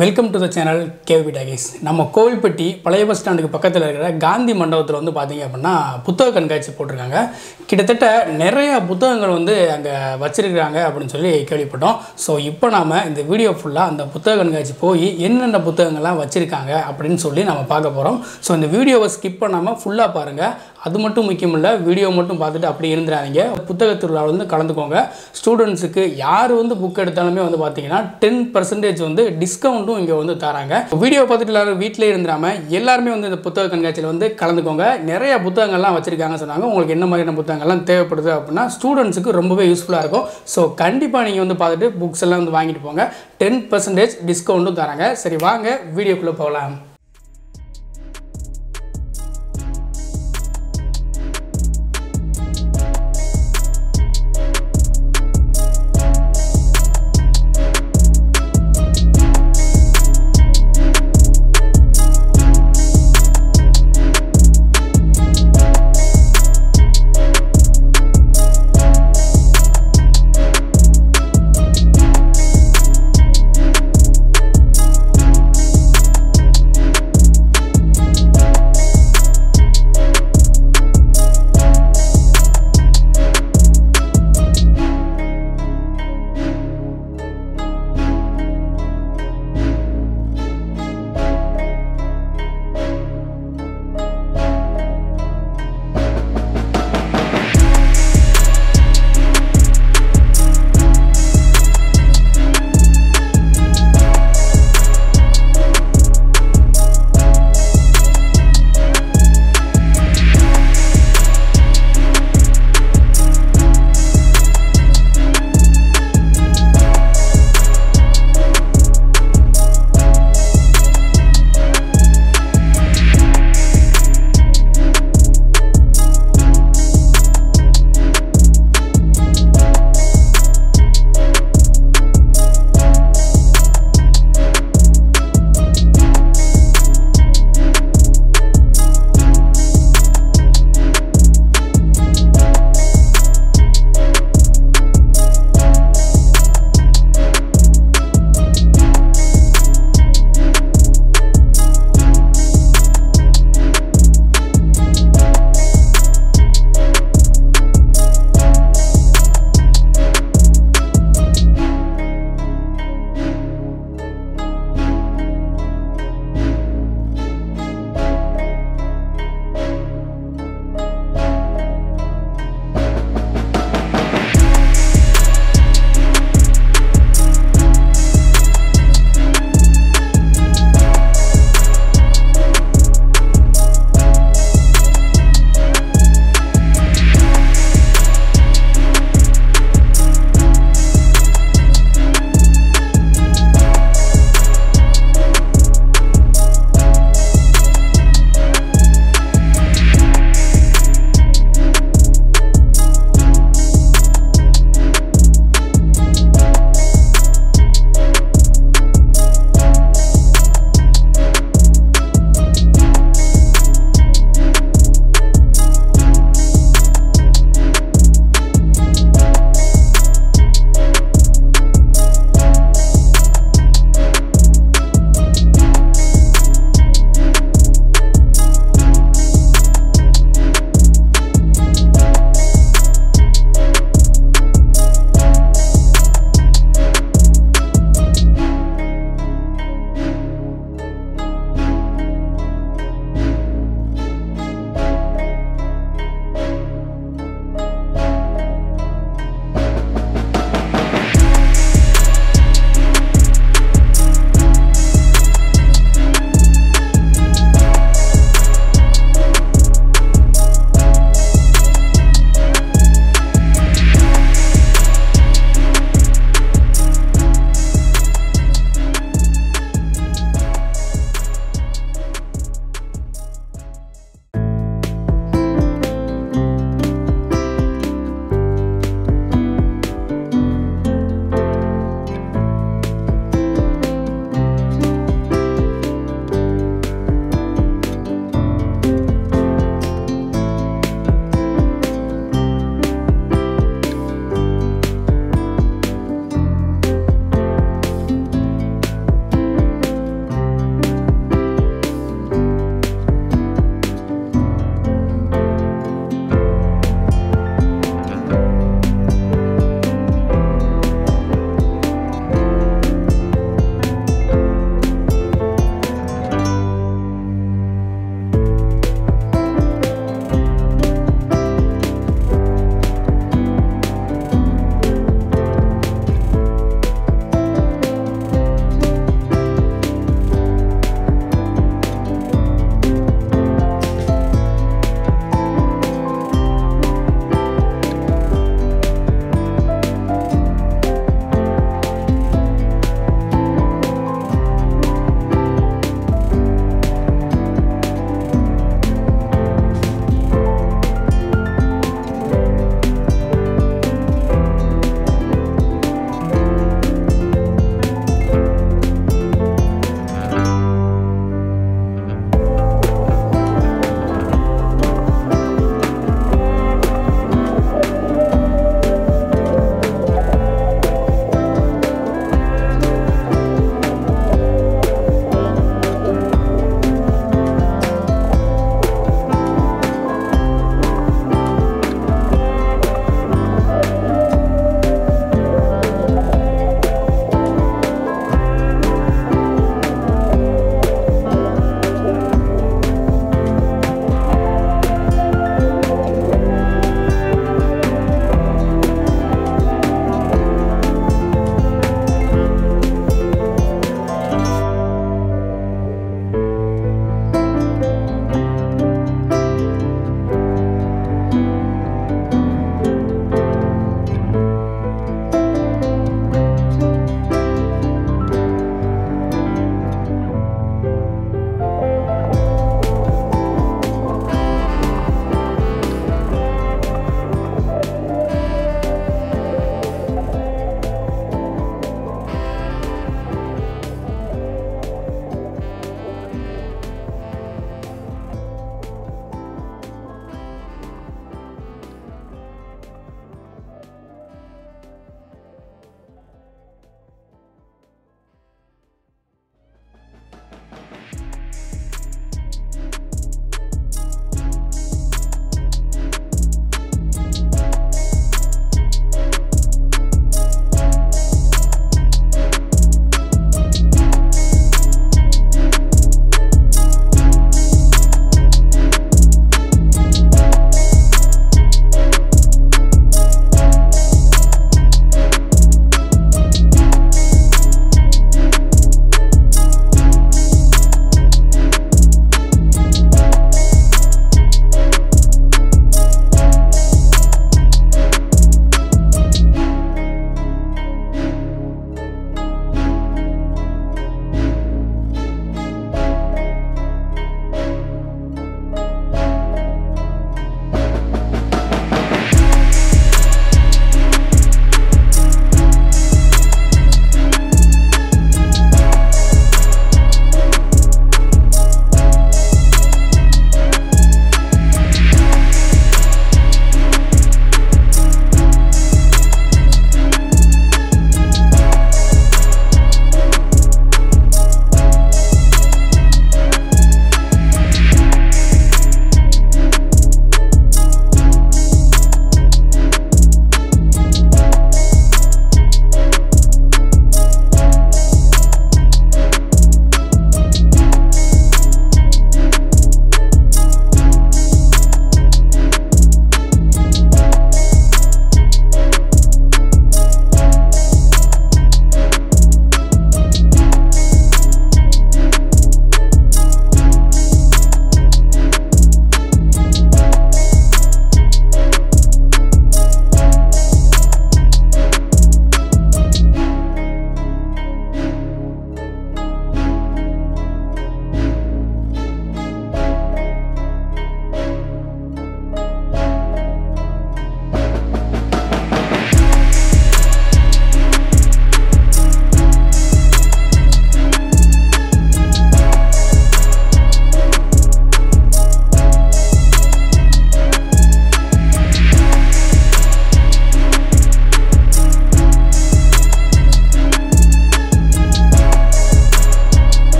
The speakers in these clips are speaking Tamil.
Welcome to the channel KV talkies நம்ம கோவில்பட்டி பழைய பஸ் ஸ்டாண்டுக்கு பக்கத்தில் இருக்கிற காந்தி மண்டபத்தில் வந்து பார்த்தீங்க அப்படின்னா புத்தக கண்காட்சி போட்டிருக்காங்க. கிட்டத்தட்ட நிறைய புத்தகங்கள் வந்து அங்கே வச்சுருக்கிறாங்க அப்படின்னு சொல்லி கேள்விப்பட்டோம். ஸோ இப்போ நாம் இந்த வீடியோ ஃபுல்லாக அந்த புத்தக கண்காட்சி போய் என்னென்ன புத்தகங்கள்லாம் வச்சுருக்காங்க அப்படின்னு சொல்லி நம்ம பார்க்க போகிறோம் ஸோ இந்த வீடியோவை ஸ்கிப் பண்ணாமல் ஃபுல்லாக பாருங்கள் அது மட்டும் முக்கியமில்ல வீடியோ மட்டும் பார்த்துட்டு அப்படி இருந்துடாதீங்க புத்தக திருவிழாவில் வந்து கலந்துக்கோங்க. ஸ்டூடெண்ட்ஸுக்கு யார் வந்து புக் எடுத்தாலுமே வந்து பார்த்தீங்கன்னா டென் பர்சன்டேஜ் வந்து டிஸ்கவுண்ட்டும் இங்கே வந்து தராங்க. வீடியோ பார்த்துட்டு எல்லாரும் வீட்டிலே இருந்துடாமல் எல்லாருமே வந்து இந்த புத்தக கண்காட்சியில் வந்து கலந்துக்கோங்க. நிறைய புத்தகங்கள்லாம் வச்சுருக்காங்க சொன்னாங்க. உங்களுக்கு என்ன மாதிரியான புத்தகங்கள்லாம் தேவைப்படுது அப்படின்னா ஸ்டூடெண்ட்ஸுக்கு ரொம்பவே யூஸ்ஃபுல்லாக இருக்கும். ஸோ கண்டிப்பாக நீங்கள் வந்து பார்த்துட்டு புக்ஸ் எல்லாம் வந்து வாங்கிட்டு போங்க. டென் பர்சன்டேஜ் டிஸ்கவுண்ட்டும் தராங்க. சரி வாங்க வீடியோக்குள்ளே போகலாம்.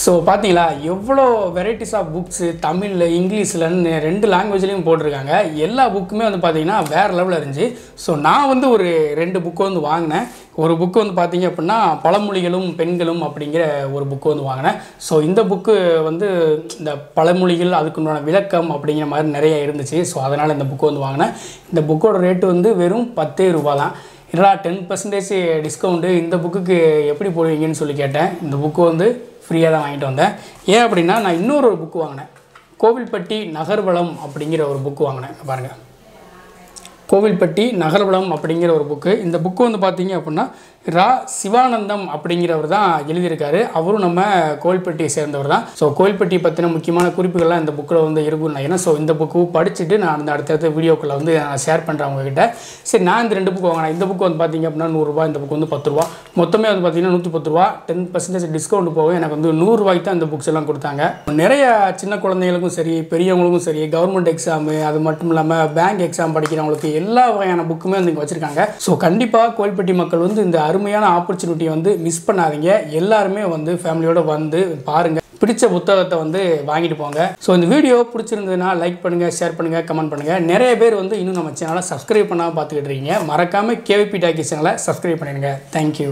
ஸோ பார்த்தீங்களா எவ்வளோ வெரைட்டிஸ் ஆஃப் புக்ஸு தமிழில் இங்கிலீஷில்னு ரெண்டு லாங்குவேஜ்லேயும் போட்டிருக்காங்க. எல்லா புக்குமே வந்து பார்த்தீங்கன்னா வேறு லெவலில் இருந்துச்சு. ஸோ நான் வந்து ஒரு ரெண்டு புக்கு வந்து வாங்கினேன். ஒரு புக்கு வந்து பார்த்தீங்க அப்படின்னா பழமொழிகளும் பெண்களும் அப்படிங்கிற ஒரு புக்கு வந்து வாங்கினேன். ஸோ இந்த புக்கு வந்து இந்த பழமொழிகள் அதுக்குண்டான விளக்கம் அப்படிங்கிற மாதிரி நிறைய இருந்துச்சு. ஸோ அதனால் இந்த புக்கு வந்து வாங்கினேன். இந்த புக்கோட ரேட்டு வந்து வெறும் பத்தே ரூபா தான். இல்லா டென் பர்சன்டேஜ் டிஸ்கவுண்ட்டு இந்த புக்குக்கு எப்படி போடுவீங்கன்னு சொல்லி கேட்டேன். இந்த புக்கு வந்து ஃப்ரீயாக தான் வாங்கிட்டு வந்தேன். ஏன் அப்படின்னா நான் இன்னொரு ஒரு புக்கு வாங்கினேன். கோவில்பட்டி நகர்வளம் அப்படிங்கிற ஒரு புக்கு வாங்கினேன். பாருங்கள் கோவில்பட்டி நகர்வளம் அப்படிங்கிற ஒரு புக்கு இந்த புக்கு வந்து பார்த்தீங்க அப்படின்னா ரா சிவானந்தம் அப்படிங்கிறவர் தான் எழுதியிருக்காரு. அவரும் நம்ம கோயில்பட்டியை சேர்ந்தவர் தான். ஸோ கோயில்பட்டியை பற்றின முக்கியமான குறிப்புகள்லாம் இந்த புக்கில் வந்து இருக்கும் நான் ஏன்னா ஸோ இந்த புக்கு படிச்சுட்டு நான் அந்த அடுத்தடுத்த வீடியோக்களை வந்து நான் ஷேர் பண்ணுறேன் உங்ககிட்ட சரி நான் இந்த ரெண்டு புக்கு வாங்கினேன் இந்த புக்கு வந்து பார்த்தீங்க அப்படின்னா நூறுரூவா இந்த புக்கு வந்து பத்து ரூபா. மொத்தமே வந்து பார்த்தீங்கன்னா நூற்றி பத்து ரூபா. டென் பர்சன்டேஜ் டிஸ்கவுண்ட் போக எனக்கு வந்து நூறுரூவாய்க்கு தான் இந்த புக்ஸ் எல்லாம் கொடுத்தாங்க. நிறைய சின்ன குழந்தைகளுக்கும் சரி பெரியவங்களுக்கும் சரி கவர்மெண்ட் எக்ஸாமு அது மட்டும் இல்லாமல் பேங்க் எக்ஸாம் படிக்கிறவங்களுக்கு எல்லா வகையான புக்குமே வந்து இங்கே வச்சுருக்காங்க. ஸோ கண்டிப்பாக கோயில்பட்டி மக்கள் வந்து இந்த அருமையான ஆப்பர்ச்சுனிட்டியை வந்து மிஸ் பண்ணாதீங்க. எல்லாருமே வந்து ஃபேமிலியோடு வந்து பாருங்கள் பிடிச்ச புத்தகத்தை வந்து வாங்கிட்டு போங்க. ஸோ இந்த வீடியோ பிடிச்சிருந்ததுன்னா லைக் பண்ணுங்கள் ஷேர் பண்ணுங்கள் கமெண்ட் பண்ணுங்கள் நிறைய பேர் வந்து இன்னும் நம்ம சேனலை சப்ஸ்கிரைப் பண்ணாமல் பார்த்துக்கிட்டு இருக்கீங்க. மறக்காமல் கேவிபி டாக்கி சேனலை சப்ஸ்கிரைப் பண்ணிடுங்க. Thank you